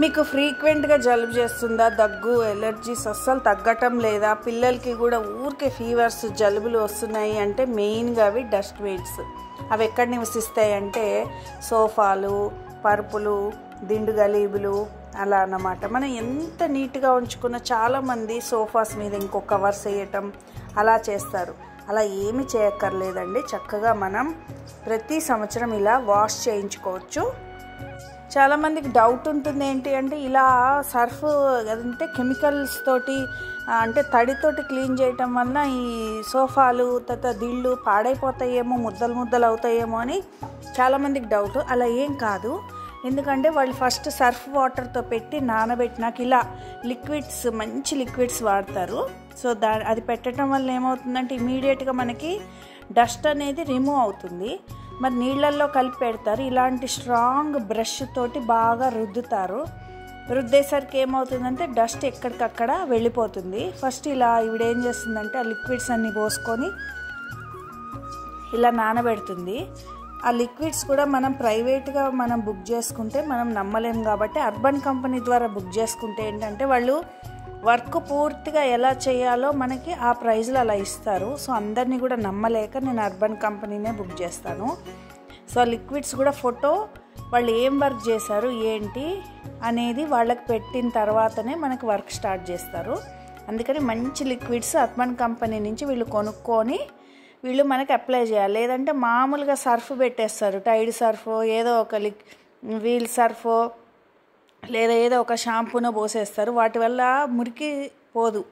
మీకు ఫ్రీక్వెంట్గా జలుబు చేస్తుందా దగ్గు ఎలర్జీస్ అస్సలు తగ్గటం లేదా? పిల్లలకి కూడా ఊరికే ఫీవర్స్ జలుబులు వస్తున్నాయి అంటే మెయిన్గా అవి డస్ట్ మీట్స్ అవి ఎక్కడ నివసిస్తాయి అంటే సోఫాలు పరుపులు దిండు గలీబులు అలా అన్నమాట. మనం ఎంత నీట్గా ఉంచుకున్న చాలామంది సోఫాస్ మీద ఇంకో కవర్స్ వేయటం అలా చేస్తారు. అలా ఏమి చేయక్కర్లేదండి. చక్కగా మనం ప్రతి సంవత్సరం ఇలా వాష్ చేయించుకోవచ్చు. చాలామందికి డౌట్ ఉంటుంది ఏంటి అంటే ఇలా సర్ఫ్ అంటే కెమికల్స్ తోటి అంటే తడితోటి క్లీన్ చేయటం వలన ఈ సోఫాలు తర్వాత దిళ్ళు పాడైపోతాయేమో ముద్దలు ముద్దలు అవుతాయేమో అని చాలామందికి డౌట్ అలా ఏం కాదు. ఎందుకంటే వాళ్ళు ఫస్ట్ సర్ఫ్ వాటర్తో పెట్టి నానబెట్టినాక ఇలా లిక్విడ్స్ మంచి లిక్విడ్స్ వాడతారు. సో దా అది పెట్టడం వల్ల ఏమవుతుందంటే ఇమీడియట్గా మనకి డస్ట్ అనేది రిమూవ్ అవుతుంది. మరి నీళ్ళల్లో కలిపి పెడతారు. ఇలాంటి స్ట్రాంగ్ బ్రష్ తోటి బాగా రుద్దుతారు. రుద్దేసరికి ఏమవుతుందంటే డస్ట్ ఎక్కడికక్కడ వెళ్ళిపోతుంది. ఫస్ట్ ఇలా ఈవిడ ఏం చేస్తుందంటే ఆ లిక్విడ్స్ అన్నీ పోసుకొని ఇలా నానబెడుతుంది. ఆ లిక్విడ్స్ కూడా మనం ప్రైవేట్గా మనం బుక్ చేసుకుంటే మనం నమ్మలేం కాబట్టి అర్బన్ కంపెనీ ద్వారా బుక్ చేసుకుంటే ఏంటంటే వాళ్ళు వర్క్ పూర్తిగా ఎలా చేయాలో మనకి ఆ ప్రైజ్లు అలా ఇస్తారు. సో అందరినీ కూడా నమ్మలేక నేను అర్బన్ కంపెనీనే బుక్ చేస్తాను. సో ఆ లిక్విడ్స్ కూడా ఫోటో వాళ్ళు ఏం వర్క్ చేశారు ఏంటి అనేది వాళ్ళకి పెట్టిన తర్వాతనే మనకు వర్క్ స్టార్ట్ చేస్తారు. అందుకని మంచి లిక్విడ్స్ అర్బన్ కంపెనీ నుంచి వీళ్ళు కొనుక్కొని వీళ్ళు మనకి అప్లై చేయాలి. లేదంటే మామూలుగా సర్ఫ్ పెట్టేస్తారు. టైడ్ సర్ఫ్ ఏదో ఒక లిక్ వీల్ సర్ఫ్ లేదా ఏదో ఒక షాంపూనో పోసేస్తారు. వాటి వల్ల మురికి పోదు.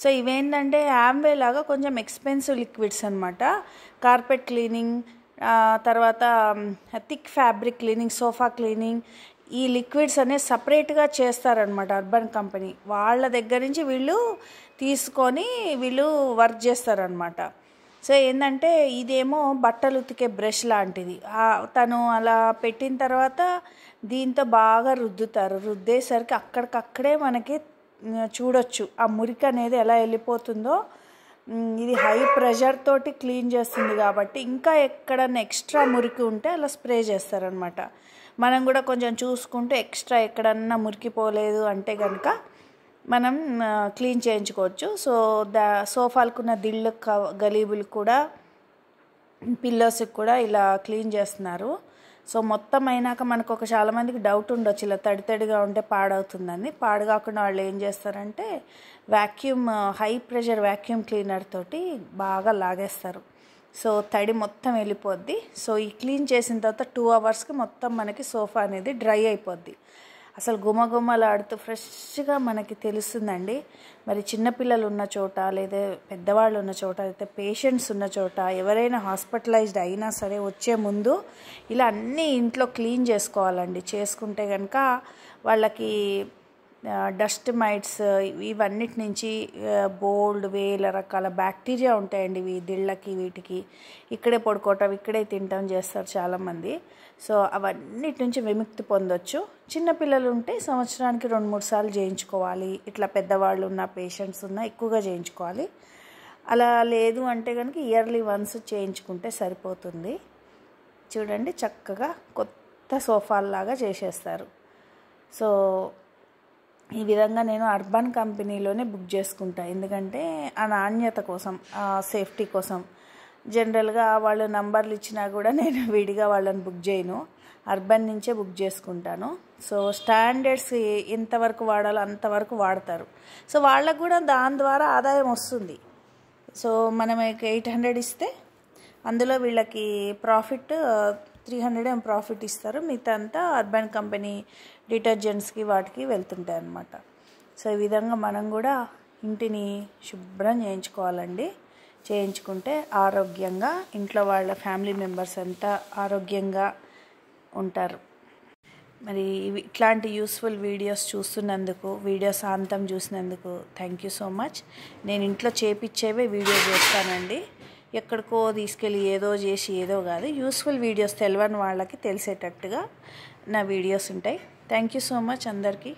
సో ఇవేంటంటే యాంబే లాగా కొంచెం ఎక్స్పెన్సివ్ లిక్విడ్స్ అనమాట కార్పెట్ క్లీనింగ్ తర్వాత thick fabric cleaning sofa cleaning ఈ లిక్విడ్స్ అనేది సపరేట్గా చేస్తారనమాట అర్బన్ కంపెనీ. వాళ్ళ దగ్గర నుంచి వీళ్ళు తీసుకొని వీళ్ళు వర్క్ చేస్తారనమాట సో ఏంటంటే ఇదేమో బట్టలు ఉతికే బ్రష్ లాంటిది. తను అలా పెట్టిన తర్వాత దీంతో బాగా రుద్దుతారు. రుద్దేసరికి అక్కడికక్కడే మనకి చూడొచ్చు ఆ మురికి అనేది ఎలా వెళ్ళిపోతుందో. ఇది హై ప్రెషర్ తోటి క్లీన్ చేస్తుంది కాబట్టి ఇంకా ఎక్కడన్నా ఎక్స్ట్రా మురికి ఉంటే అలా స్ప్రే చేస్తారనమాట మనం కూడా కొంచెం చూసుకుంటే ఎక్స్ట్రా ఎక్కడన్నా మురికి పోలేదు అంటే కనుక మనం క్లీన్ చేయించుకోవచ్చు. సో దా సోఫాలకున్న దిళ్ళు గలీబులు కూడా పిల్లోస్కి కూడా ఇలా క్లీన్ చేస్తున్నారు. సో మొత్తం అయినాక మనకు ఒక చాలామందికి డౌట్ ఉండొచ్చు. ఇలా తడి తడిగా ఉంటే పాడవుతుందని. పాడు కాకుండా వాళ్ళు ఏం చేస్తారంటే vacuum high pressure vacuum cleaner తోటి బాగా లాగేస్తారు. సో తడి మొత్తం వెళ్ళిపోద్ది. సో ఈ క్లీన్ చేసిన తర్వాత టూ అవర్స్కి మొత్తం మనకి సోఫా అనేది డ్రై అయిపోద్ది. అసలు గుమగుమలాడుతూ ఫ్రెష్గా మనకి తెలుస్తుందండి. మరి చిన్నపిల్లలు ఉన్న చోట లేదా పెద్దవాళ్ళు ఉన్న చోట అయితే పేషెంట్స్ ఉన్న చోట ఎవరైనా హాస్పిటలైజ్డ్ అయినా సరే వచ్చే ముందు ఇలా అన్నీ ఇంట్లో క్లీన్ చేసుకోవాలండి. చేసుకుంటే కనుక వాళ్ళకి డస్ట్ మైట్స్ ఇవన్నిటి నుంచి బోల్డ్ వేల రకాల బ్యాక్టీరియా ఉంటాయండి ఇవి దిళ్ళకి వీటికి. ఇక్కడే పడుకోవటం ఇక్కడే తింటాం చేస్తారు చాలామంది. సో అవన్నిటి నుంచి విముక్తి పొందొచ్చు. చిన్నపిల్లలు ఉంటే సంవత్సరానికి రెండు మూడు సార్లు చేయించుకోవాలి. ఇట్లా పెద్దవాళ్ళు ఉన్న పేషెంట్స్ ఉన్న ఎక్కువగా చేయించుకోవాలి. అలా లేదు అంటే కనుక ఇయర్లీ వన్స్ చేయించుకుంటే సరిపోతుంది. చూడండి చక్కగా కొత్త సోఫాల్లాగా చేసేస్తారు. సో ఈ విధంగా నేను అర్బన్ కంపెనీలోనే బుక్ చేసుకుంటా. ఎందుకంటే ఆ నాణ్యత కోసం ఆ సేఫ్టీ కోసం. జనరల్గా వాళ్ళు నంబర్లు ఇచ్చినా కూడా నేను విడిగా వాళ్ళని బుక్ చేయను. అర్బన్ నుంచే బుక్ చేసుకుంటాను. సో స్టాండర్డ్స్ ఎంతవరకు వాడాలో అంతవరకు వాడతారు. సో వాళ్ళకు కూడా దాని ద్వారా ఆదాయం వస్తుంది. సో మనం ఎయిట్ హండ్రెడ్ ఇస్తే అందులో వీళ్ళకి ప్రాఫిట్ త్రీ హండ్రెడ్ ఏం ప్రాఫిట్ ఇస్తారు. మిగతా అంతా అర్బన్ కంపెనీ డిటర్జెంట్స్కి వాటికి వెళ్తుంటాయి అన్నమాట. సో ఈ విధంగా మనం కూడా ఇంటిని శుభ్రం చేయించుకోవాలండి. చేయించుకుంటే ఆరోగ్యంగా ఇంట్లో వాళ్ళ ఫ్యామిలీ మెంబర్స్ అంతా ఆరోగ్యంగా ఉంటారు. మరి ఇట్లాంటి యూస్ఫుల్ వీడియోస్ చూస్తున్నందుకు వీడియోస్ సాంతం చూసినందుకు థ్యాంక్ యూ సో మచ్. నేను ఇంట్లో చేపిచ్చేవే వీడియో చేస్తానండి. ఎక్కడికో తీసుకెళ్ళి ఏదో చేసి ఏదో కాదు. యూస్ఫుల్ వీడియోస్ తెలియని వాళ్ళకి తెలిసేటట్టుగా నా వీడియోస్ ఉంటాయి. థ్యాంక్ యూ సో మచ్ అందరికీ.